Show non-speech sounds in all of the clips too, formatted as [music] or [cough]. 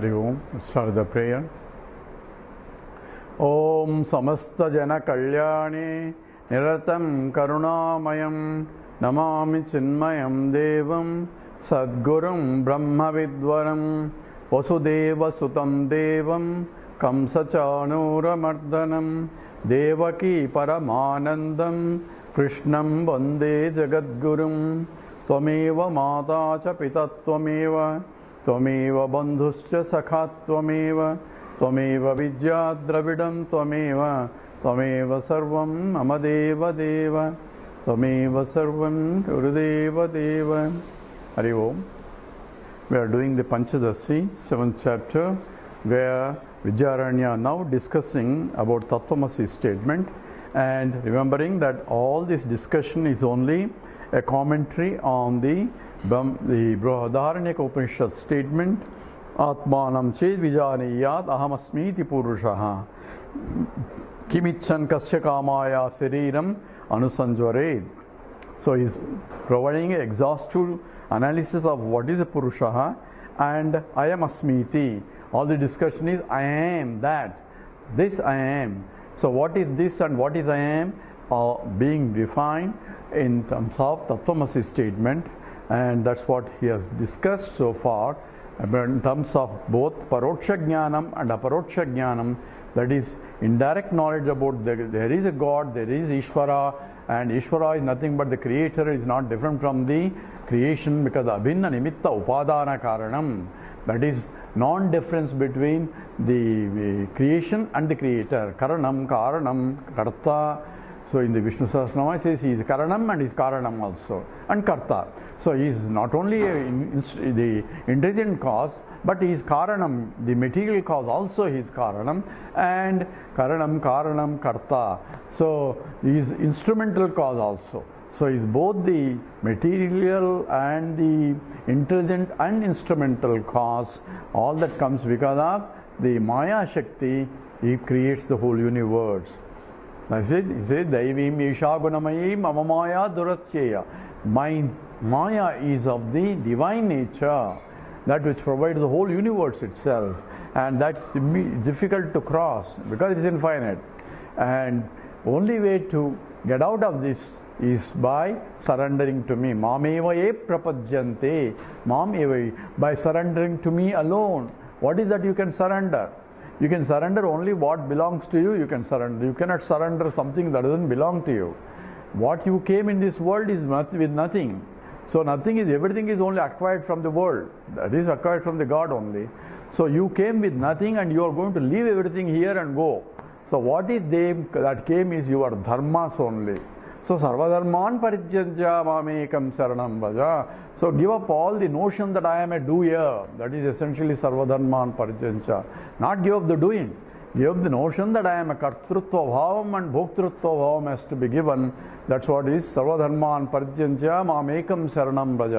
Start the prayer. ॐ समस्तजनकल्याणे निरतं करुणामयं नमामि चिन्मयं देवं सद्गुरुं ब्रह्मविद्वरं वसुदेवसुतं देवं कंसचाणूरमर्दनं देवकी परमानन्दं कृष्णं वन्दे जगद्गुरुं त्वमेव माता च पिता त्वमेव त्वमेव बंधुश्च सखा त्वमेव त्वमेव विद्या द्रविडं त्वमेव त्वमेव सर्वं मम देव देव, त्वमेव सर्वं गुरुदेव देव। हरि ओम। We are doing the Panchadashi seventh chapter where Vidyaranya now discussing about तत्वमसी statement and remembering that all this discussion is only a commentary on the Brahma, the Brihadaranyaka Upanishad statement आत्मान चेत विजानीयात अहमस्मीति पुरुषः। किमिच्छन् कस्य कामाया शरीरम अनुसंज्वरे so is providing exhaustive analysis of what is a पुरुषः and I am अस्मीति all the discussion is I am that this I am so what is this and what is I am are being defined in terms of तत्वमसि statement and that's what he has discussed so far. In terms of both paroksha jnanam and aparoksha jnanam that is indirect knowledge about the, there is a god there is ishvara and ishvara is nothing but the creator is not different from the creation because abhinna nimitta upadana karanam. That is non difference between the, the creation and the creator. Karanam karanam karta so in the Vishnu Sahasranama says he is Karanam and he is Karanam also and Karta. So he is not only the intelligent cause but he is Karanam, the material cause also he is Karanam and Karanam, Karanam, Karta. So he is instrumental cause also. So he is both the material and the intelligent and instrumental cause. All that comes because of the Maya Shakti, he creates the whole universe. I said, he said, Daivim Isha Gunamayi Mamamaya Duratyeya. My Maya is of the divine nature, that which provides the whole universe itself. And that's difficult to cross because it is infinite. And only way to get out of this is by surrendering to me. Mameva e prapadyante. Mam. By surrendering to me alone. What is that you can surrender? You can surrender only what belongs to you, you can surrender. You cannot surrender something that doesn't belong to you. What you came in this world is not, with nothing. So nothing is everything is only acquired from the world. That is acquired from the God only. So you came with nothing and you are going to leave everything here and go. So what is they that came is your dharmas only. So सर्वधर्मा परित्यजेक शरण भज so give up all the notion that am a य that is essentially सर्वधर्मा परित्यज not give up the doing give up the notion that am a कर्तृत्व भाव and भोक्तृत्व भाव has to be given that what is सर्वधर्मा परित्यज make शरण भज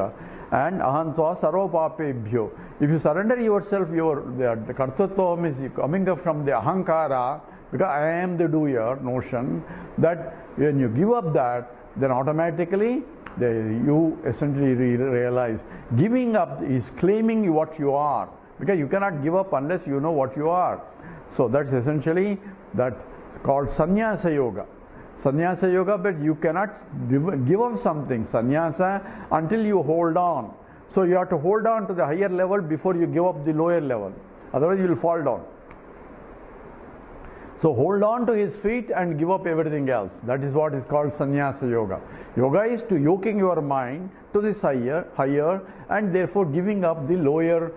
and अहं वा सर्वपापेभ्यो if you surrender yourself your कर्तृत्व इज़ कमिंग फ्रम द अहंकारा because I am the doer notion that when you give up that, then automatically the, you essentially re- realize giving up is claiming what you are because you cannot give up unless you know what you are. So that's essentially that called sannyasa yoga. Sannyasa yoga, but you cannot give give up something sannyasa until you hold on. So you have to hold on to the higher level before you give up the lower level. Otherwise, you will fall down. So hold on to his feet and give up everything else. That is what is called sannyasa yoga. Yoga is to yoking your mind to this higher, higher, and therefore giving up the lower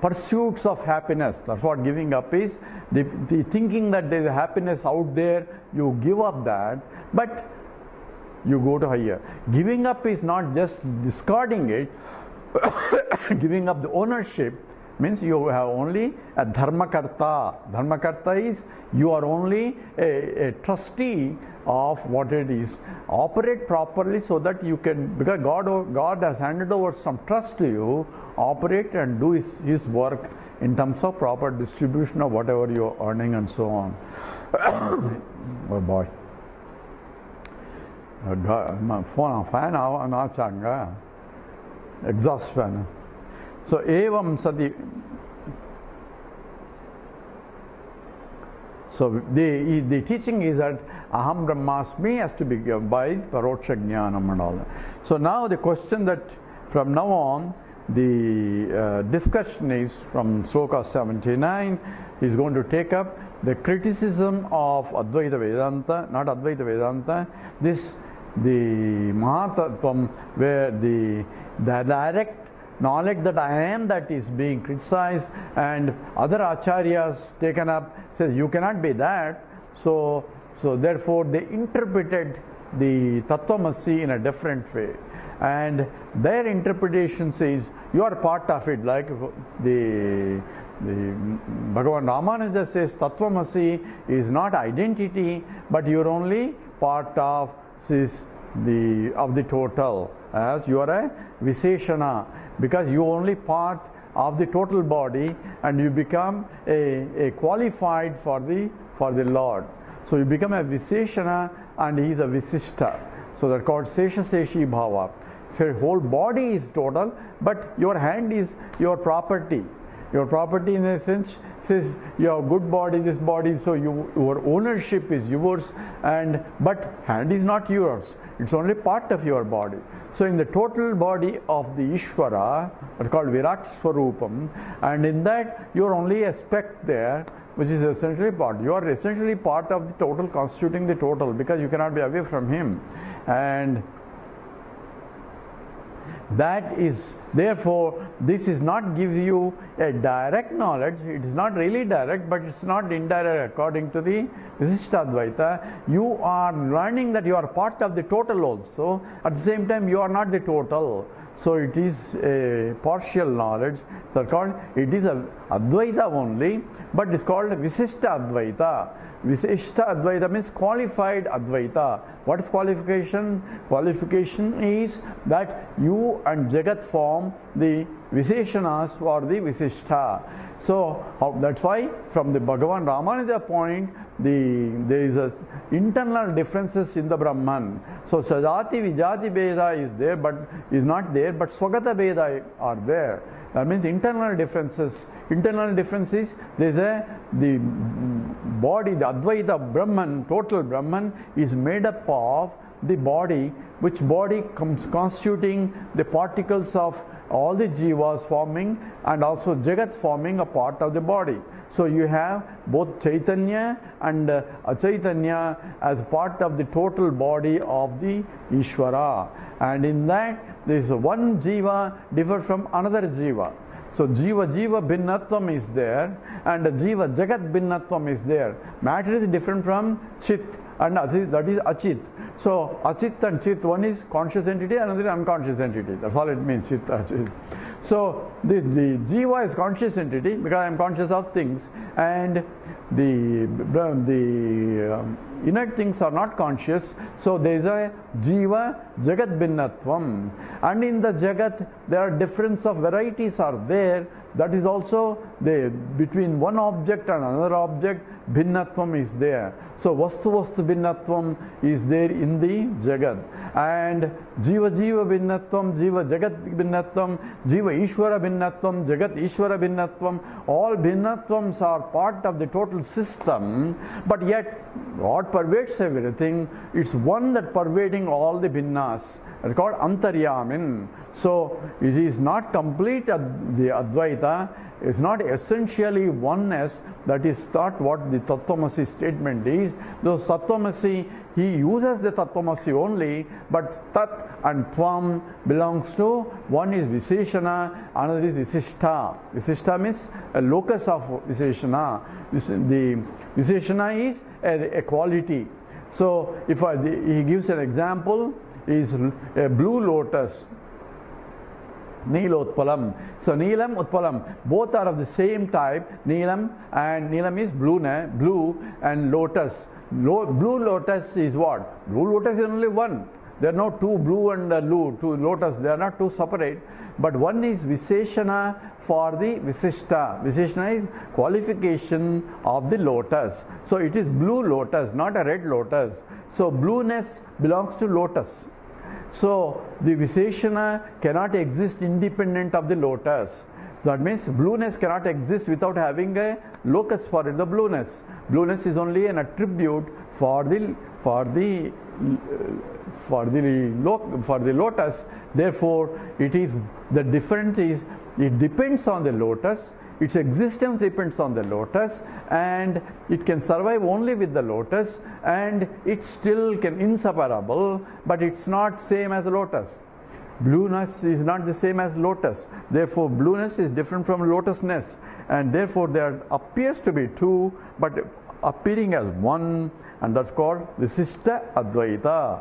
pursuits of happiness. That's what giving up is. The, the thinking that there is happiness out there, you give up that, but you go to higher. Giving up is not just discarding it, [coughs] giving up the ownership means you have only a dharmakarta. Dharmakarta is you are only a, a, trustee of what it is. Operate properly so that you can, because God, God has handed over some trust to you, operate and do his, his work in terms of proper distribution of whatever you are earning and so on. [coughs] oh boy. Phone fan ನಾಚಾಂಗ exhaust fan so evam sati. So the, the teaching is that aham brahmasmi has to be given by paroksha jnanam and all that. So now the question that from now on the uh, discussion is from sloka 79 is going to take up the criticism of Advaita Vedanta, not Advaita Vedanta, this the Mahatattvam where the, the direct knowledge that I am that is being criticized and other acharyas taken up says you cannot be that. So so therefore they interpreted the Tattvamasi in a different way. And their interpretation says you are part of it. Like the the Bhagavan Ramanuja says Tattvamasi is not identity but you're only part of this the of the total. As you are a Visheshana because you only part of the total body and you become a, a qualified for the for the Lord. So you become a Visheshana and he is a Visishta. So they're called Sesha Seshi Bhava. So your whole body is total, but your hand is your property. Your property in a sense says your good body, this body, so you, your ownership is yours, and but hand is not yours. It's only part of your body. So in the total body of the Ishvara, it's called Virat Swarupam, and in that you're only a speck there, which is essentially part. You are essentially part of the total, constituting the total, because you cannot be away from him. And that is therefore this is not give you a direct knowledge. It is not really direct but it's not indirect according to the Visishtadvaita you are learning that you are part of the total also. At the same time you are not the total. So it is a partial knowledge. So called it is a Advaita only but it's called Visishta Advaita Visishta Advaita means qualified Advaita. What is qualification? Qualification is that you and Jagat form the Visheshanas or the Visishta. So that's why from the Bhagavan Ramanuja point, the there is a internal differences in the Brahman. So Sajati Vijati Bheda is there but is not there, but Swagata Bheda are there. That means internal differences. Internal differences, there is a the body, the Advaita Brahman, total Brahman is made up of the body, which body comes constituting the particles of all the jivas forming and also Jagat forming a part of the body. So you have both Chaitanya and uh, Achaitanya as part of the total body of the Ishvara. And in that, there is one jiva differ from another jiva. So Jiva Jiva Bhinnatvam is there and Jiva Jagat Bhinnatvam is there. Matter is different from Chit and that is Achit. So Achit and Chit, one is conscious entity, another is unconscious entity. That's all it means, Chit Achit. So the, the Jiva is conscious entity because I am conscious of things and the, the um, inert things are not conscious. So there is a jiva jagat bhinnatvam. And in the jagat, there are difference of varieties are there. That is also there between one object and another object, bhinnatvam is there. So vastu vastu bhinnatvam is there in the jagat. And jiva jiva bhinnatvam, jiva jagat bhinnatvam, jiva ishvara bhinnatvam, jagat ishvara bhinnatvam, all bhinnatvams are part of the total system, but yet what pervades everything, it's one that pervading all the binnas. It's called Antaryamin. So it is not complete the Advaita, it's not essentially oneness that is thought what the Tattvamasi statement is. Though Tattvamasi, he uses the Tattvamasi only, but Tat and Tvam belongs to one is Visheshana, another is Visishta. Visishta means a locus of Visheshana. The Visheshana is a, a quality. So if I, he gives an example, is a blue lotus. Nilotpalam. So Neelam, Utpalam, both are of the same type. Neelam and Neelam is blue, blue and lotus. Lo, blue lotus is what? Blue lotus is only one. There are no two blue and blue, two lotus. They are not two separate. But one is Visheshana for the Visishta. Visheshana is qualification of the lotus. So it is blue lotus, not a red lotus. So blueness belongs to lotus. So the Visheshana cannot exist independent of the lotus. That means blueness cannot exist without having a locus for it, the blueness. Blueness is only an attribute for the for the for the for the lotus. Therefore, it is the difference is it depends on the lotus. Its existence depends on the lotus, and it can survive only with the lotus, and it still can inseparable, but it's not same as lotus. Blueness is not the same as lotus. Therefore, blueness is different from lotusness, and therefore there appears to be two, but appearing as one, and that's called the sister Advaita.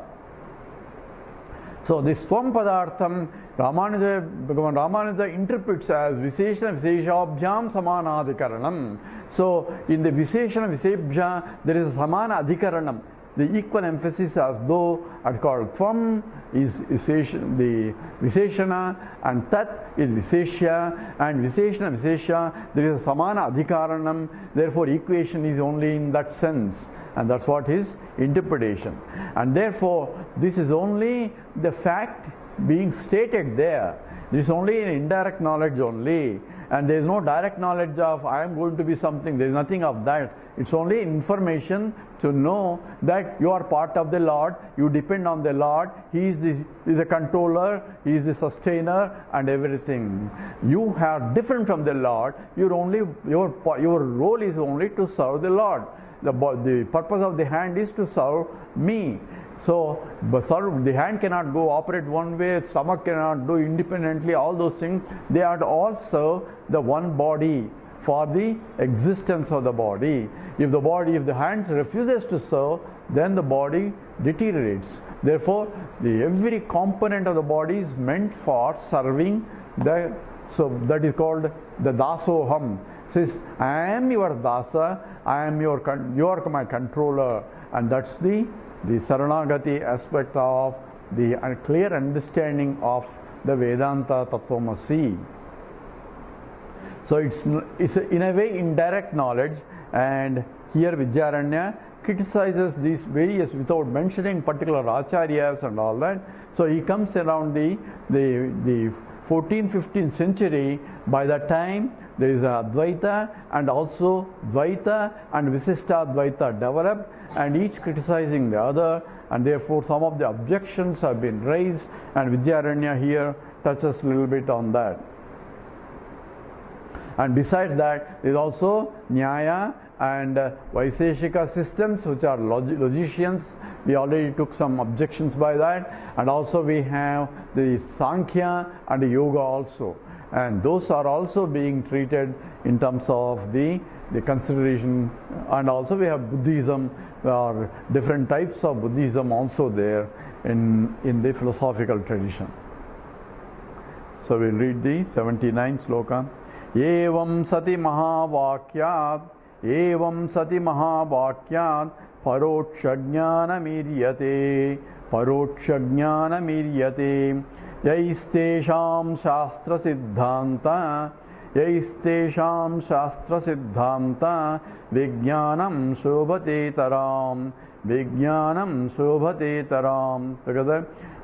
So this Swam Padartham, Ramanuja, Bhagavan Ramanuja interprets as Visheshana Visheshabhyam Samanadhikaranam. So in the Visheshana Vishebhya, there is a Samana Adhikaranam. The equal emphasis as though it's called Tvam is Visheshana, the Visheshana and Tat is Visheshya and Visheshana Visheshya, there is a Samana Adhikaranam. Therefore equation is only in that sense and that's what his interpretation and therefore this is only the fact being stated there this is only an indirect knowledge only and there is no direct knowledge of I am going to be something. There is nothing of that. It's only information to know that you are part of the Lord you depend on the Lord he is the, is the controller he is the sustainer and everything. You are different from the Lord your only your your role is only to serve the Lord. The, the purpose of the hand is to serve me. So, the hand cannot go operate one way, stomach cannot do independently, all those things. They are serve the one body for the existence of the body. If the body, if the hand refuses to serve, then the body deteriorates. Therefore, the, every component of the body is meant for serving the, so that is called the dasoham says, I am your dasa, I am your, you are my controller. And that's the, the Saranagati aspect of the clear understanding of the Vedanta Tattvamasi. So it's, it's in a way indirect knowledge and here Vidyaranya criticizes these various without mentioning particular acharyas and all that. So he comes around the, the, the 14th, 15th century. By that time, there is a Advaita and also Dvaita and Visishta Advaita developed and each criticizing the other and therefore some of the objections have been raised and Vidyaranya here touches a little bit on that. And besides that, there is also Nyaya and uh, Vaiseshika systems which are log logicians. We already took some objections by that. And also we have the Sankhya and the Yoga also and those are also being treated in terms of the the consideration and also we have Buddhism or different types of Buddhism also there in, in the philosophical tradition. So we'll read the 79 sloka. Evam sati mahavakyat, evam sati mahavakyat, paroksha jnana miryate, paroksha jnana miryate. यैस्तेषां शास्त्रसिद्धान्त यैस्तेषां शास्त्रसिद्धान्त विज्ञानं शोभतेतरां विज्ञानं शोभतेतरां।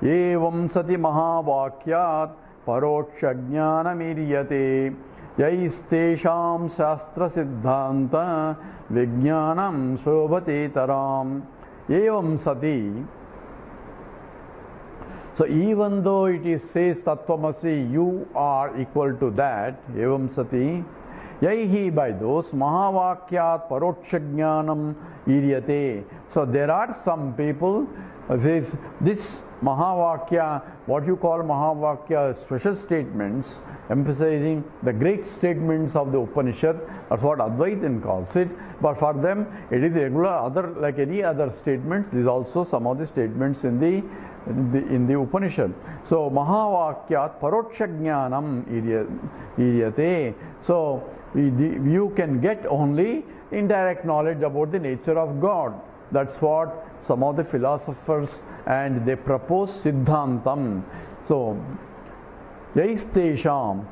एवं सति महावाक्यात् परोक्षज्ञानमीर्यते। यैस्तेषां शास्त्रसिद्धान्त विज्ञानं शोभतेतराम् एवं सति so even though it is says Tattvamasi, you are equal to that, evam sati, yaihi by those mahavakyat parokshajnanam iryate. So there are some people, says this Mahavakya, what you call Mahavakya, special statements, emphasizing the great statements of the Upanishad. That's what Advaitin calls it. But for them, it is regular other, like any other statements. These also some of the statements in the the, in the Upanishad. So Mahavakyat Parokshajnanam iryate. So you can get only indirect knowledge about the nature of God. That's what some of the philosophers and they propose Siddhantam. So Yaistesham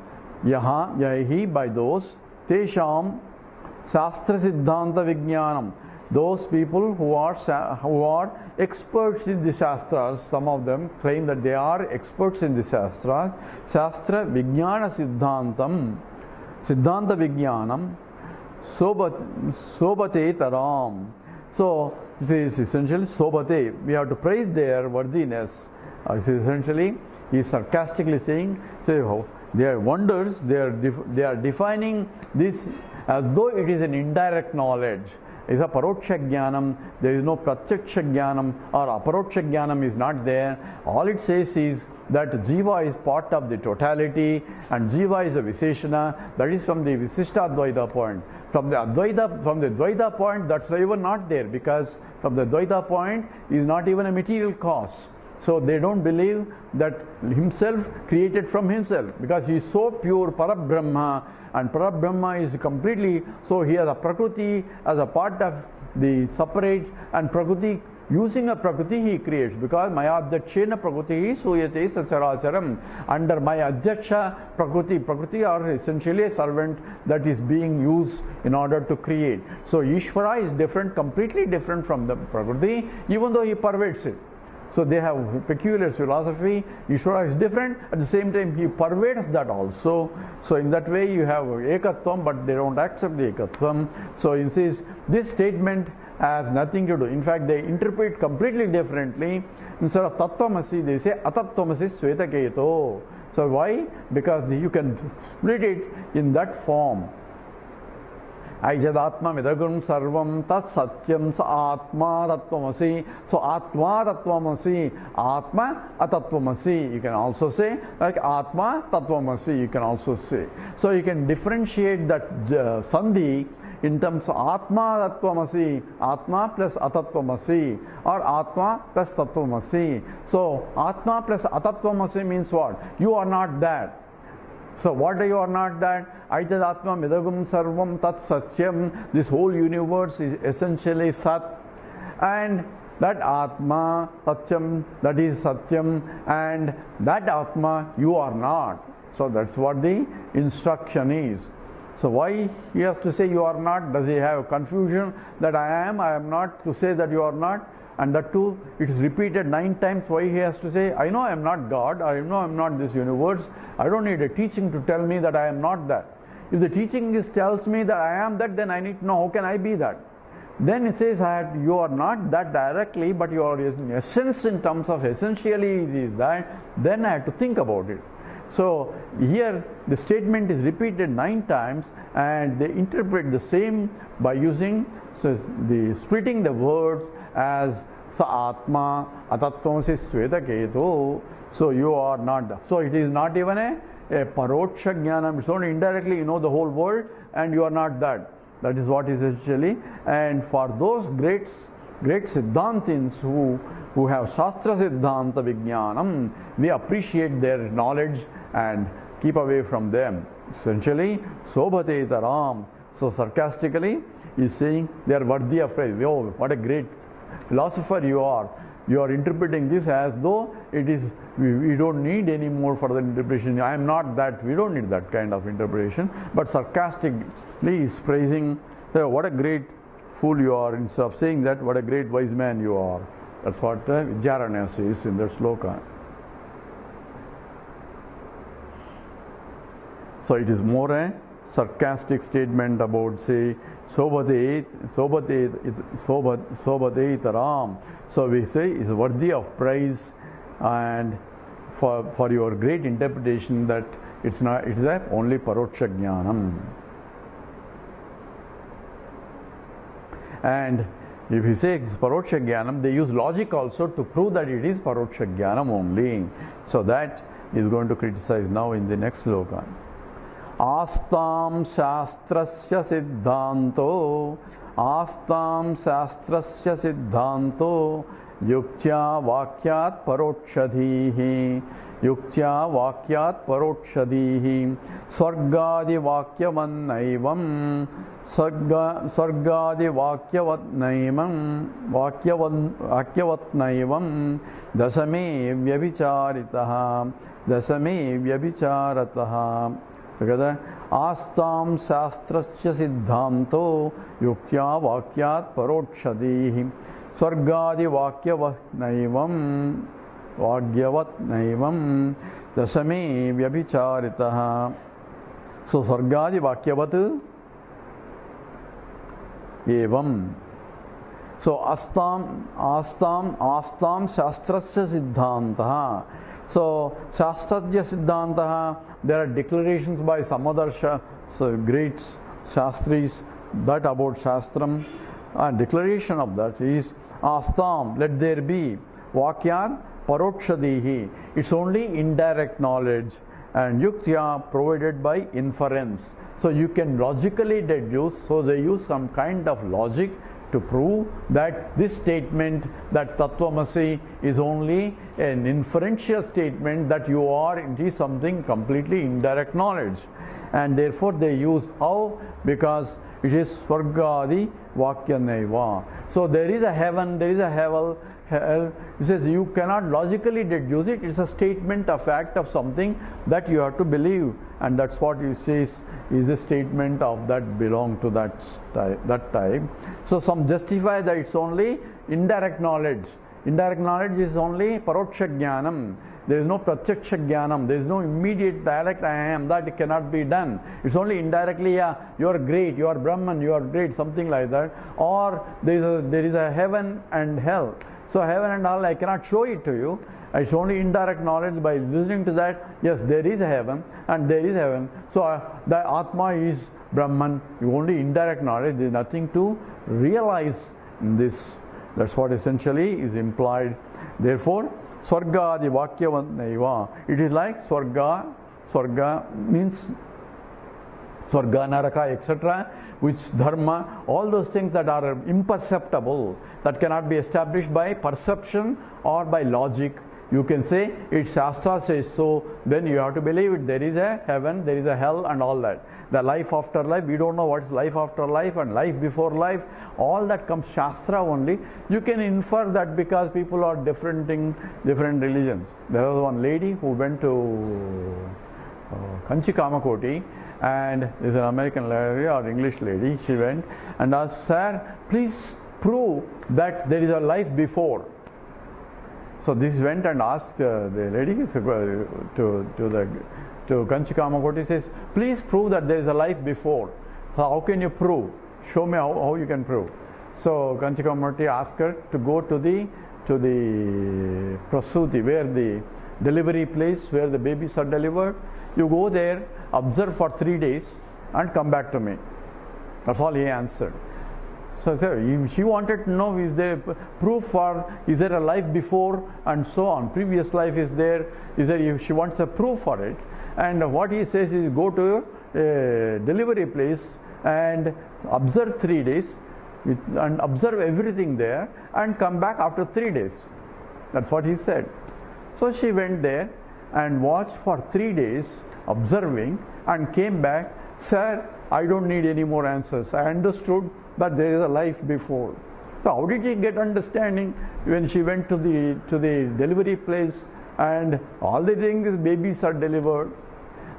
Yaha Yahi by those Tesham Shastra Siddhanta Vijnanam those people who are who are experts in the shastras some of them claim that they are experts in the shastras shastra vijnana siddhantam Siddhanta Vijnanam Sobat, Sobate Taram. So, this is essentially Sobate. We have to praise their worthiness. Uh, this is essentially, he is sarcastically saying, say, oh, they are wonders, they are, they are defining this as though it is an indirect knowledge. It's a there is no pratyaksha jnanam or aparoksha jnanam is not there. All it says is that jiva is part of the totality and jiva is a viseshana that is from the visishta advaita point. From the advaita from the dvaita point that's even not there because from the dvaita point is not even a material cause. So they don't believe that himself created from himself because he is so pure parabrahma and parabrahma is completely so he has a prakriti as a part of the separate and prakriti using a prakriti he creates. Because maya adhyakshena prakriti suyate sacharacharam under my adhyaksha prakriti prakriti are essentially a servant that is being used in order to create. So ishvara is different completely different from the prakriti even though he pervades it so they have peculiar philosophy. Ishvara is different. At the same time, he pervades that also. So in that way, you have ekatvam, but they don't accept the ekatvam. So he says this statement has nothing to do. In fact, they interpret completely differently. Instead of tattvamasi, they say atatvamasi svetaketo. So why? Because you can split it in that form. ऐजदात्मदगुण सर्व तत्सत्यम स आत्मा तत्वसी so आत्मा तत्वसी आत्मा अतत्वसी you can also से आत्मा तत्वसी you can also say so you can differentiate that संधि in terms आत्मा तत्वसी आत्मा plus अतत्वसी और आत्मा प्लस तत्वसी सो आत्मा plus अतत्वसी means what you are not that so what you are not that Aitadatma Midagum Sarvam Tat Satyam. This whole universe is essentially Sat. And that Atma, Satyam, that is Satyam, and that Atma you are not. So that's what the instruction is. So why he has to say you are not? Does he have confusion that I am, I am not, to say that you are not? And that too, it is repeated nine times. Why he has to say, I know I am not God, I know I am not this universe. I don't need a teaching to tell me that I am not that. If the teaching is tells me that I am that, then I need to know how can I be that. Then it says you are not that directly, but you are in essence in terms of essentially it is that. Then I have to think about it. So here the statement is repeated nine times, and they interpret the same by using so the splitting the words as sa atma atattvamasi svetaketu. So you are not. So it is not even a a paroksha jnanam. It's only indirectly you know the whole world and you are not that. That is what is essentially. And for those great, great Siddhantins who, who have Shastra Siddhanta Vijnanam, we appreciate their knowledge and keep away from them. Essentially, Sobhate Taram. So sarcastically, he's saying they are worthy of praise. Oh, what a great philosopher you are you are interpreting this as though it is we, we, don't need any more further interpretation. I am not that we don't need that kind of interpretation. But sarcastically is praising what a great fool you are instead of saying that what a great wise man you are. That's what uh, Vidyaranya says in that sloka. So it is more a sarcastic statement about say taram so we say is worthy of praise and for, for your great interpretation that it's not it is only paroksha jnanam. And if you say it's paroksha jnanam, they use logic also to prove that it is paroksha jnanam only. So that is going to criticize now in the next sloka. ఆస్తాం శాస్త్రస్య సిద్ధాంతో ఆస్తాం శాస్త్రస్య సిద్ధాంతో యుక్త్యా వాక్యాత్ పరోక్షధీ యుక్త్యా వాక్యాత్ పరోక్షధీ స్వర్గాదివాక్యమన్నైవం స్వర్గ స్వర్గాదివాక్యవత్నైవం వాక్యవన్ వాక్యవత్నైవం దశమే వ్యభిచారిత దశమే వ్యభిచారత. तो कहता आस्ताम शास्त्र सिद्धांतो युक्त्या वाक्या परोक्षदी स्वर्गादिवाक्यवत्नव वाग्यवत्नव दशमी व्यभिचारिता सो स्वर्गादि वाक्यवत एवं सो अस्ताम आस्ताम आस्ताम शास्त्र सिद्धांत So Shastrasya Siddhantaha, there are declarations by some other so great Shastris that about Shastram. A declaration of that is Astam, let there be. Vakyat Parokshadihi. It's only indirect knowledge and yuktya provided by inference. So you can logically deduce, so they use some kind of logic to prove that this statement that Tattvamasi is only an inferential statement that you are is something completely indirect knowledge. And therefore they use how? Because it is Swargadi Vakyaneva. So there is a heaven, there is a hell, hell. He says you cannot logically deduce it. It's a statement, a fact of something that you have to believe, and that's what you says is a statement of that belong to that type, that type. So some justify that it's only indirect knowledge. Indirect knowledge is only paroksha jnanam. There is no pratyaksha jnanam. There is no immediate direct I am. That cannot be done. It's only indirectly, yeah, you are great, you are Brahman, you are great, something like that. Or there is a, there is a heaven and hell. So heaven and hell, I cannot show it to you. It's only indirect knowledge by listening to that. Yes, there is heaven and there is heaven. So uh, the Atma is Brahman. Only indirect knowledge. There is nothing to realize in this. That's what essentially is implied. Therefore, Swarga adi Vakyavannaiva. It is like Swarga. Swarga means Swarga, Naraka, etc. Which dharma, all those things that are imperceptible, that cannot be established by perception or by logic. You can say it Shastra says so, then you have to believe it. There is a heaven, there is a hell, and all that. The life after life, we don't know what is life after life and life before life. All that comes Shastra only. You can infer that because people are different in different religions. There was one lady who went to uh, Kanchi Kamakoti and there's an American lady or English lady. She went and asked, Sir, please prove that there is a life before. So this went and asked uh, the lady to, to, to the to Kanchi Kamakoti says, please prove that there is a life before. How can you prove? Show me how, how you can prove. So Kanchi Kamakoti asked her to go to the to the prasuti where the delivery place where the babies are delivered. You go there, observe for three days, and come back to me. That's all he answered. So she wanted to know is there proof for is there a life before and so on. Previous life is there. Is there? She wants a proof for it. And what he says is go to a delivery place and observe three days and observe everything there and come back after three days. That's what he said. So she went there and watched for three days, observing, and came back. Sir, I don't need any more answers. I understood that there is a life before. So how did she get understanding when she went to the to the delivery place and all the things babies are delivered?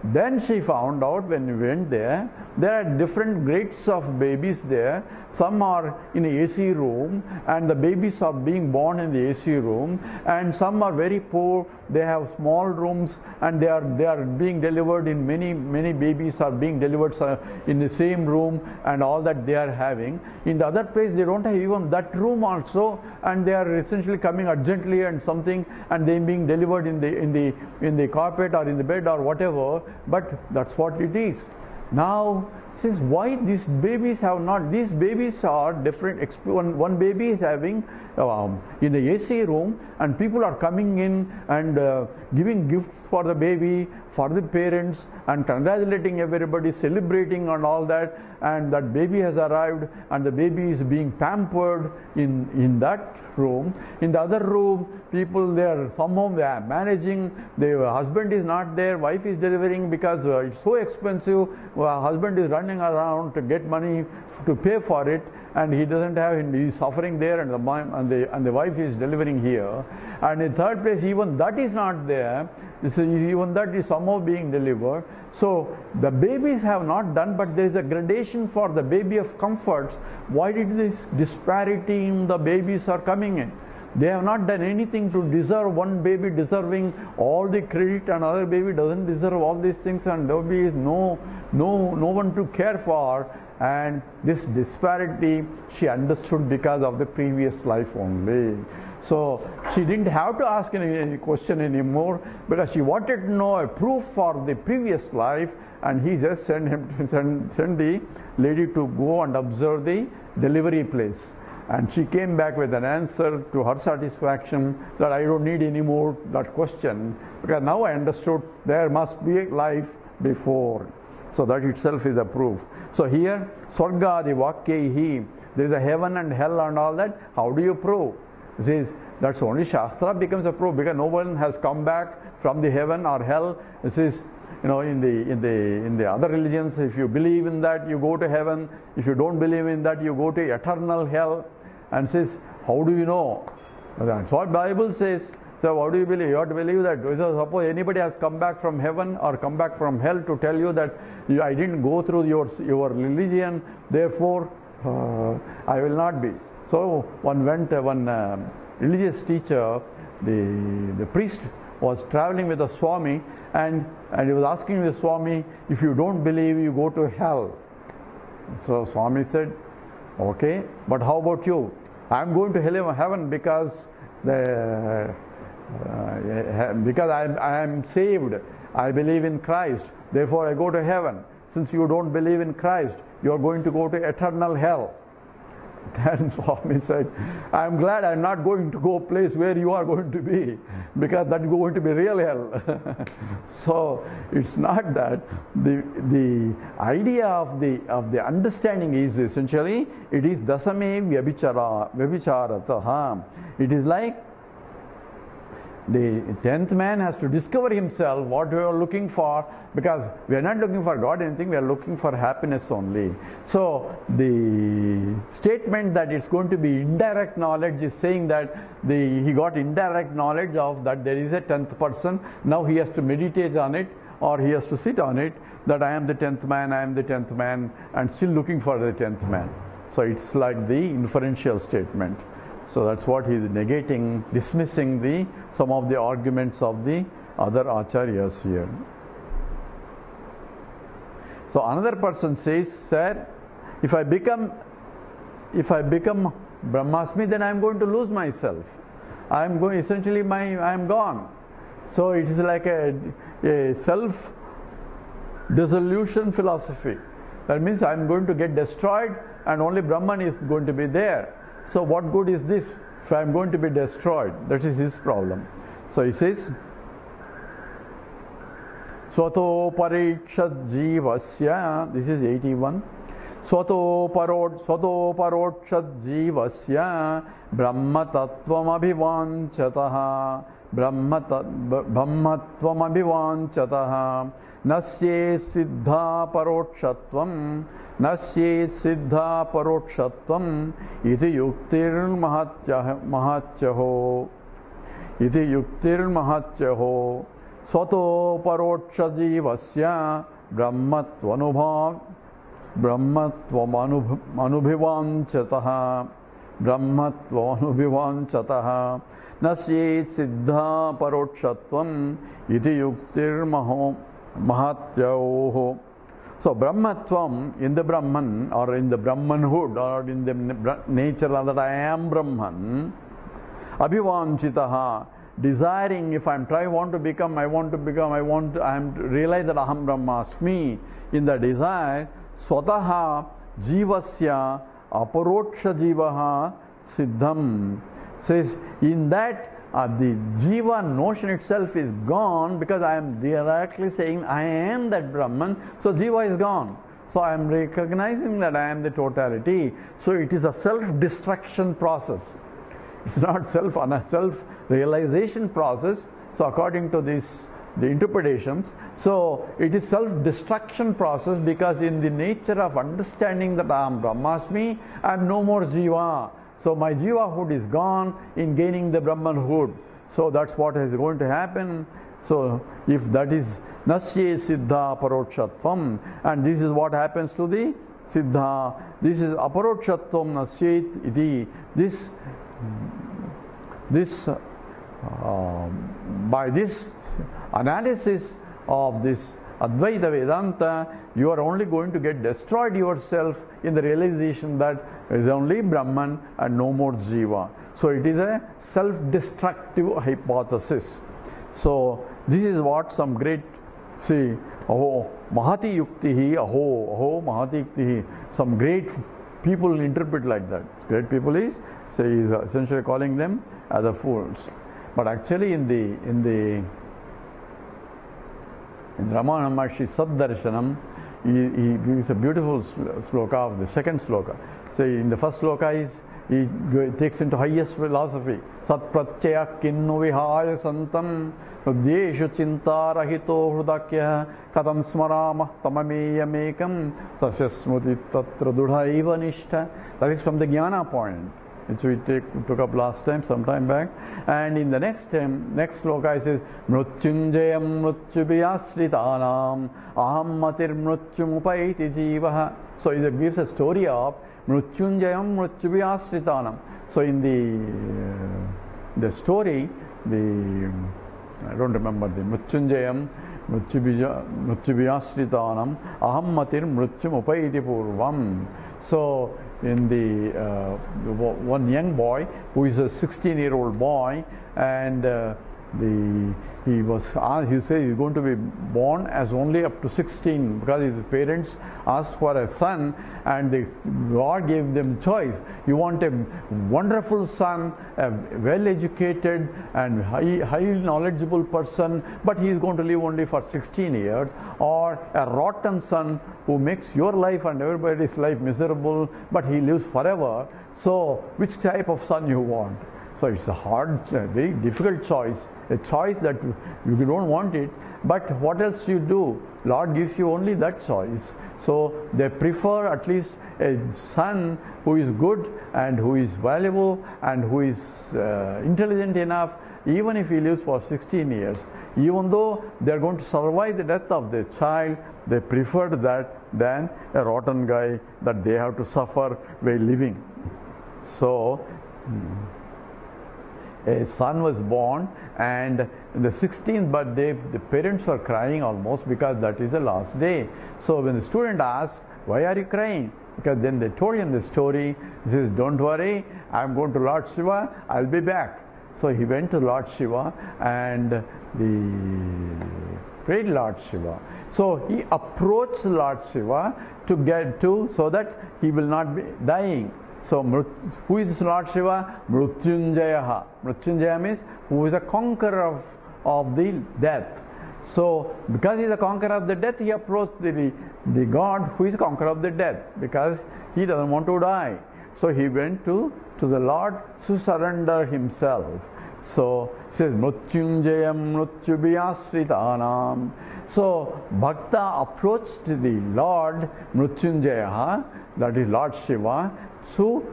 Then she found out when we went there, there are different grades of babies there. Some are in AC room and the babies are being born in the AC room and some are very poor. They have small rooms and they are, they are being delivered in many, many babies are being delivered uh, in the same room and all that they are having. In the other place, they don't have even that room also and they are essentially coming urgently and something and they being delivered in the, in the, in the carpet or in the bed or whatever but that's what it is. Now, since why these babies have not, these babies are different. One, one baby is having um, in the AC room, and people are coming in and uh, giving gifts for the baby, for the parents, and congratulating everybody, celebrating and all that. And that baby has arrived, and the baby is being pampered in, in that room. In the other room, people they are somehow they are managing. The husband is not there, wife is delivering because uh, it's so expensive. Uh, husband is running around to get money to pay for it and he doesn't have he's suffering there and the mom and the and the wife is delivering here. And in third place even that is not there. This is, even that is somehow being delivered. So the babies have not done but there is a gradation for the baby of comforts. Why did this disparity in the babies are coming in? They have not done anything to deserve one baby deserving all the credit, and other baby doesn't deserve all these things, and there is no, no, no one to care for. And this disparity she understood because of the previous life only. So she didn't have to ask any, any question anymore because she wanted to know a proof for the previous life, and he just sent him [laughs] send, send the lady to go and observe the delivery place. And she came back with an answer to her satisfaction that I don't need any more that question because now I understood there must be a life before. So that itself is a proof. So here, Swargadi Vakyehi, there is a heaven and hell and all that. How do you prove? Says that's only Shastra becomes a proof because no one has come back from the heaven or hell. This is you know in the in the in the other religions if you believe in that you go to heaven if you don't believe in that you go to eternal hell and says how do you know that's what bible says so how do you believe you have to believe that so suppose anybody has come back from heaven or come back from hell to tell you that i didn't go through your your religion therefore uh, i will not be so one went uh, one uh, religious teacher the the priest was traveling with a swami and, and he was asking the Swami, if you don't believe, you go to hell. So Swami said, okay, but how about you? I'm going to heaven because the uh, because I'm, I'm saved. I believe in Christ. Therefore, I go to heaven. Since you don't believe in Christ, you are going to go to eternal hell. [laughs] Then Swami said, I'm glad I'm not going to go place where you are going to be because that's going to be real hell. [laughs] so it's not that. The, the idea of the, of the understanding is essentially, it is dasame vyabhichara, vyabhicharataha. It is like the tenth man has to discover himself what we are looking for because we are not looking for God anything, we are looking for happiness only. So the statement that it's going to be indirect knowledge is saying that the, he got indirect knowledge of that there is a tenth person. Now he has to meditate on it or he has to sit on it that I am the tenth man, I am the tenth man, and still looking for the tenth man. So it's like the inferential statement. So that's what he is negating, dismissing the some of the arguments of the other acharyas here. So another person says, Sir, if I become if I become Brahmasmi, then I am going to lose myself. I am going essentially my I am gone. So it is like a, a self dissolution philosophy. That means I am going to get destroyed and only Brahman is going to be there. So what good is this if I am going to be destroyed? That is his problem. So he says, स्वतोपरीक्षज्जीवस्य this is 81 स्वतोपरोट स्वतोपरोक्षज्जीवस्य ब्रह्मतत्त्वमभिवाञ्छतः ब्रह्म ब्रह्मत्वमभिवाञ्छतः न स्येत् सिद्धा परोक्षत्वं न स्येत् सिद्धा परोक्षत्वम् इति युक्तिर्महत्यः महत्यहो इति युक्तिर्महत्यहो स्वतो परोक्षजीवस्य ब्रह्मत्वनुभव ब्रह्मत्वमनुभवाञ्छतः ब्रह्मत्वमनुभवाञ्छतः। न स्येत् सिद्धा परोक्षत्वम् इति युक्तिर्महो महत्योः So Brahmatvam in the Brahman or in the Brahmanhood or in the nature that I am Brahman, Abhivanchitaha, desiring if I'm trying want to become, I want to become, I want to, I am to realize that Aham Brahmasmi in the desire, Swataha Jivasya Aparoksha Jivaha Siddham says in that uh, the jiva notion itself is gone because I am directly saying I am that Brahman, so jiva is gone. So I am recognizing that I am the totality. So it is a self-destruction process. It's not self on a self realization process. So according to this the interpretations, so it is self-destruction process because in the nature of understanding that I am Brahmasmi, I am no more jiva. So my jiva hood is gone in gaining the Brahman hood. So that's what is going to happen. So if that is nasye siddha parokshatvam, and this is what happens to the siddha, this is aparokshatvam nasyet iti. This this, uh, by this analysis of this Advaita Vedanta, you are only going to get destroyed yourself in the realization that is only Brahman and no more Jiva. So it is a self destructive hypothesis. So this is what some great, see, oh, Mahati Yuktihi, aho, aho, Mahati Yuktihi, some great people interpret like that. Great people is, so essentially calling them as the fools. But actually in the, in the, in Ramana Maharshi Saddarshanam, he, he gives a beautiful sloka of the second sloka. So in the first sloka is he takes into highest philosophy. Sat pratyaya kinnu vihaya santam hृद्येषु चिन्तारहितो हृदाख्यः कथं स्मरामः तममेयमेकं तस्य स्मृति तत्र दृढैव निष्ठा That is from the jnana point which we take, took up last time, some time back. And in the next time, next sloka it says, Mrutyunjayam mrutyubhyasritanam aham matir mrutyumupaiti. So it gives a story of Mrutyunjayam mrutyubhyasritanam. So in the, uh, the story, the, I don't remember the Mrutyunjayam mrutyubhyasritanam aham matir mrutyumupaiti purvam. So in the uh, one young boy who is a 16 year old boy and uh, the he was uh, he said he's going to be born as only up to 16 because his parents asked for a son and the God gave them choice. You want a wonderful son, a well educated and high, highly knowledgeable person, but he is going to live only for 16 years, or a rotten son who makes your life and everybody's life miserable, but he lives forever. So, which type of son you want? So it's a hard, very difficult choice, a choice that you don't want it, but what else you do? Lord gives you only that choice. So they prefer at least a son who is good and who is valuable and who is uh, intelligent enough, even if he lives for 16 years. Even though they are going to survive the death of their child, they preferred that than a rotten guy that they have to suffer while living. So, a son was born and the 16th birthday the parents were crying almost because that is the last day. So when the student asked why are you crying? Because then they told him the story. He says don't worry i'm going to lord shiva. I'll be back. So he went to lord shiva and the prayed lord shiva. So he approached lord shiva to get to so that he will not be dying so, who is Lord Shiva? Mrutyunjaya. Mrutyunjaya means who is a conqueror of, of the death. So, because he is a conqueror of the death, he approached the, the God who is conqueror of the death because he doesn't want to die. So, he went to, to the Lord to surrender himself. So, he says, Mrutyunjayam Mrutyubhyasritanam. So, Bhakta approached the Lord Mrutyunjaya, that is Lord Shiva, so,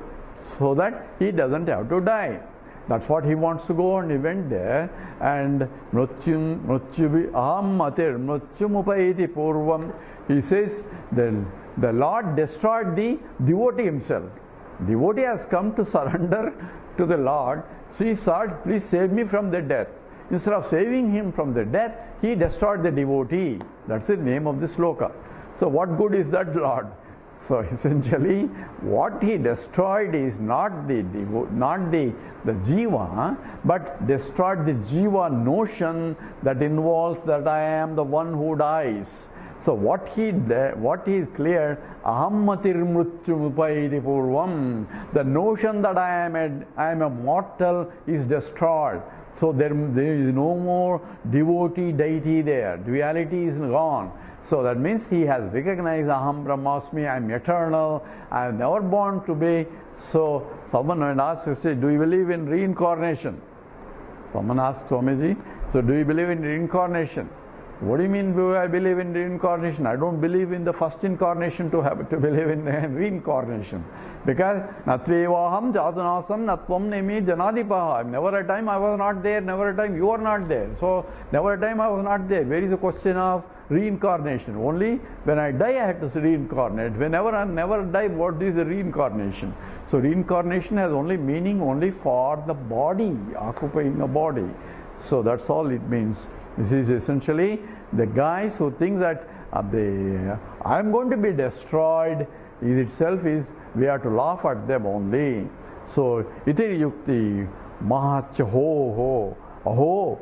so that he doesn't have to die. That's what he wants to go and he went there and mrutyum mrutyubi aham matir mrutyumupaiti purvam. He says the, the Lord destroyed the devotee himself. Devotee has come to surrender to the Lord. So he said, please save me from the death. Instead of saving him from the death, he destroyed the devotee. That's the name of the sloka. So what good is that Lord? So [laughs] essentially, what he destroyed is not the not the the jiva, but destroyed the jiva notion that involves that I am the one who dies. So what he what he is clear, ahammatir mrutyumupaiti purvam. The notion that I am a I am a mortal is destroyed. So there, there is no more devotee deity there. Duality is gone. So that means he has recognized Aham Brahmasmi, I am eternal, I am never born to be. So someone asked, you say, do you believe in reincarnation? Someone asked Swamiji, so do you believe in reincarnation? What do you mean do I believe in reincarnation? I don't believe in the first incarnation to have to believe in [laughs] reincarnation. Because natvevaham jatanasam natvam nemi janadipaha. Never a time I was not there, never a time you are not there. So never a time I was not there. Where is the question of reincarnation. Only when I die, I have to reincarnate. Whenever I never die, what is the reincarnation? So reincarnation has only meaning only for the body, occupying a body. So that's all it means. This is essentially the guys who think that uh, I'm going to be destroyed is itself is we have to laugh at them only. So iti yukti mahacha ho ho aho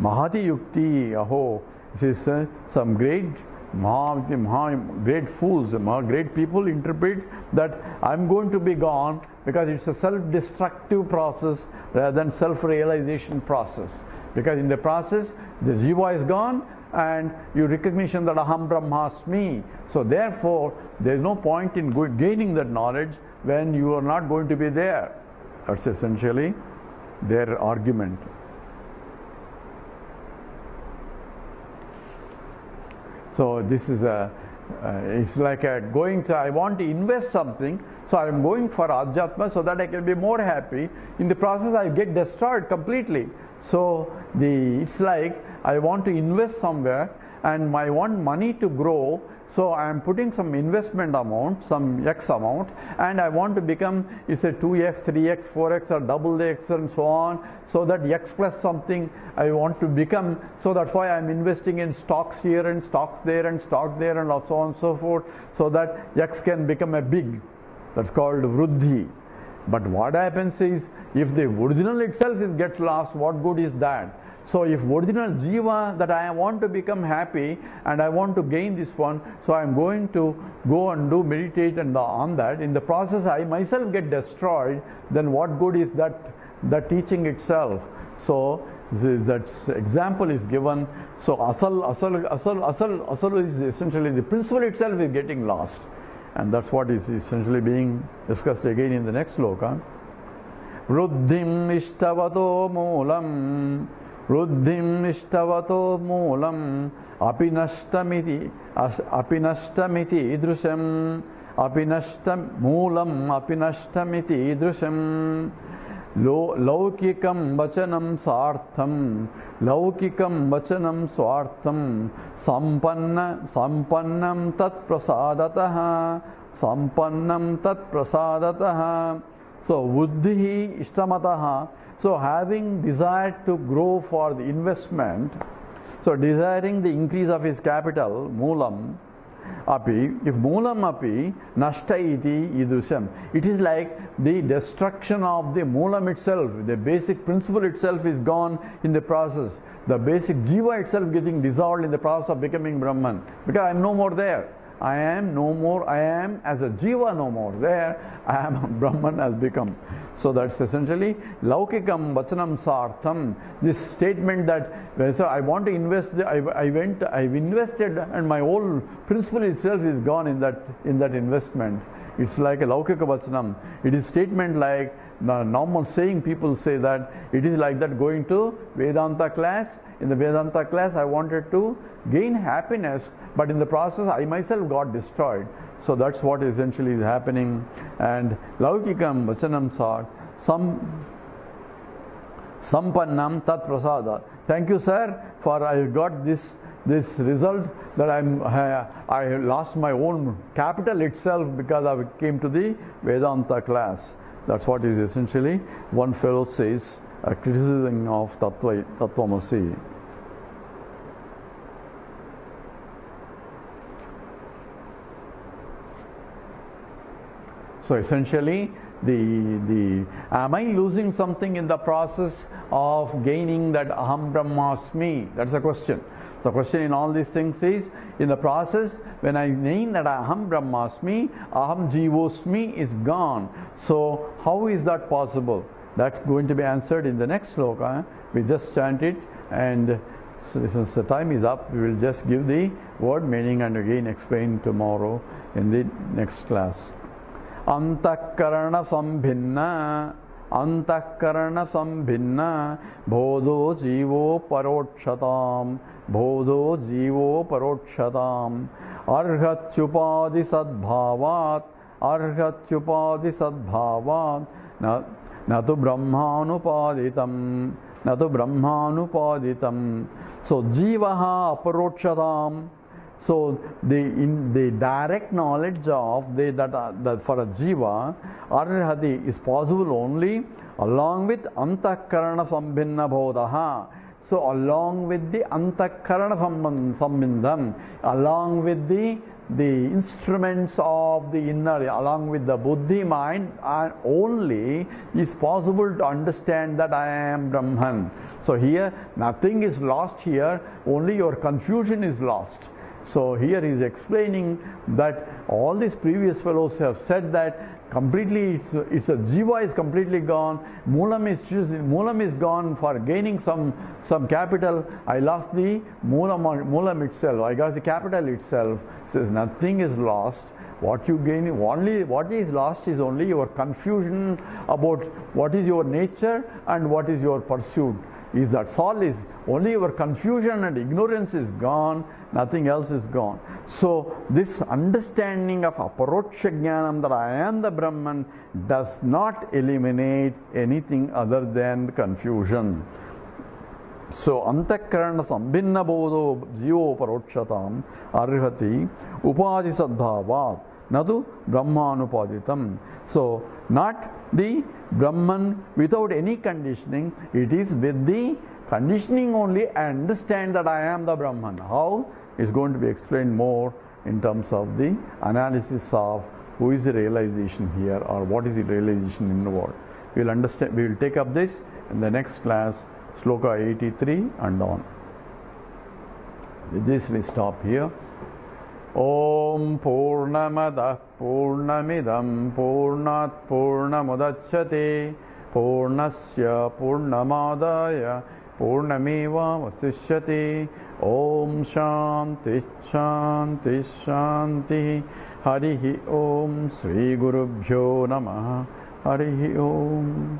mahati yukti aho. Uh, some great Maha, great fools, great people interpret that I'm going to be gone because it's a self-destructive process rather than self-realization process. Because in the process, the jiva is gone and you recognition that aham brahmasmi. So therefore, there is no point in gaining that knowledge when you are not going to be there. That's essentially their argument. So this is a, uh, it's like a going to, I want to invest something, so I'm going for Adhyatma so that I can be more happy. In the process, I get destroyed completely. So the, it's like I want to invest somewhere and I want money to grow so I am putting some investment amount, some X amount, and I want to become, you say 2X, 3X, 4X, or double X, and so on, so that X plus something I want to become. So that's why I'm investing in stocks here and stocks there and stock there and so on and so forth, so that X can become a big. That's called Vruddhi. But what happens is, if the original itself is get lost, what good is that? So if original jiva that I want to become happy and I want to gain this one, so I'm going to go and do meditate and on that. In the process, I myself get destroyed. Then what good is that? The teaching itself. So that example is given. So asal, asal, asal, asal, asal is essentially the principle itself is getting lost, and that's what is essentially being discussed again in the next sloka. Ruddhim ishtavato moolam वृद्धिं निष्ठवतो मूलम् अपि नष्टमिति अपि नष्टमिति दृशम् अपि नष्ट मूलम् अपि नष्टमिति दृशम् लो लौकिकं वचनं सार्थं लौकिकं वचनं स्वार्थं सम्पन्न सम्पन्नं तत्प्रसादतः सम्पन्नं तत्प्रसादतः। सो बुद्धिः इष्टमतः So having desired to grow for the investment, so desiring the increase of his capital, moolam, api, if moolam api, nashta iti it is like the destruction of the moolam itself, the basic principle itself is gone in the process. The basic jiva itself getting dissolved in the process of becoming Brahman, because I am no more there. I am no more, I am as a jiva no more. There, I am Brahman has become. So that's essentially laukikam vachanam sartham. This statement that so I want to invest, I, I went, I've invested, and my whole principle itself is gone in that in that investment. It's like a laukika vachanam. It is statement like the normal saying people say that it is like that going to Vedanta class. In the Vedanta class, I wanted to gain happiness, but in the process, I myself got destroyed. So that's what essentially is happening. And Laukikam Vachanam Sat, Sampannam Tat Prasada. Thank you, sir, for I got this this result that I'm I, I lost my own capital itself because I came to the Vedanta class. That's what is essentially one fellow says a criticism of Tattva, Tattvamasi. So essentially, the, the am I losing something in the process of gaining that aham brahmasmi? That's the question. The question in all these things is in the process when I name that aham brahmasmi, aham jivosmi is gone. So how is that possible? That's going to be answered in the next sloka. We just chant it and since the time is up, we will just give the word meaning and again explain tomorrow in the next class. अंतकरण संभिन्न अंतकरण संभिन्न बोधो जीवो परोक्षताम बोधो जीवो परोक्षताम अर्हत्युपाधि सद्भावात् अर्हत्युपाधि सद्भावात् न నతు బ్రహ్మానుపాదితం నతు బ్రహ్మానుపాదితం so జీవ అపరోక్షతాం So the in the direct knowledge of the that, uh, that for a jiva arhati is possible only along with antakarana sambhinna bodhaha. So along with the antakarana sambindham, along with the the instruments of the inner along with the buddhi mind and only is possible to understand that i am brahman. So here nothing is lost here only your confusion is lost. So here he is explaining that all these previous fellows have said that completely it's it's a jiva is completely gone. Moolam is just, moolam is gone for gaining some some capital. I lost the moolam moolam itself. I got the capital itself. Says nothing is lost. What you gain only what is lost is only your confusion about what is your nature and what is your pursuit. Is that all is only your confusion and ignorance is gone nothing else is gone. So this understanding of aparoksha jnanam that i am the brahman does not eliminate anything other than confusion. So antakarana sambhinna bodho jivo parokshatam arhati upadi sadbhavat nadu so not the brahman without any conditioning. It is with the conditioning only I understand that I am the Brahman. How is going to be explained more in terms of the analysis of who is the realization here or what is the realization in the world. We will understand, we will take up this in the next class, Sloka 83 and on. With this we stop here. ॐ पूर्णमदः पूर्णमिदं पूर्णात् पूर्णमुदच्छते पूर्णस्य पूर्णमादाय पूर्णमेवावशिष्यते ॐ शान्तिः शान्तिः शान्तिः। हरिः ॐ श्रीगुरुभ्यो नमः। हरिः ॐ